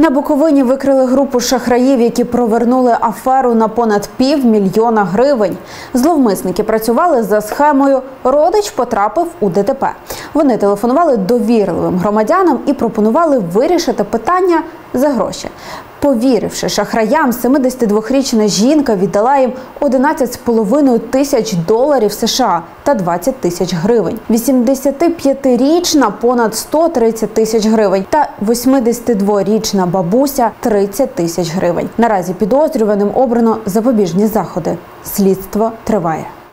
На Буковині викрили групу шахраїв, які провернули аферу на понад півмільйона гривень. Зловмисники працювали за схемою Родич потрапив у ДТП. Вони телефонували довірливим громадянам і пропонували вирішити питання за гроші. Повіривши шахраям, 72-річна жінка віддала їм 11,5 тисяч доларів США та 20 тисяч гривень. 85-річна – понад 130 тисяч гривень та 82-річна бабуся – 30 тисяч гривень. Наразі підозрюваним обрано запобіжні заходи. Слідство триває.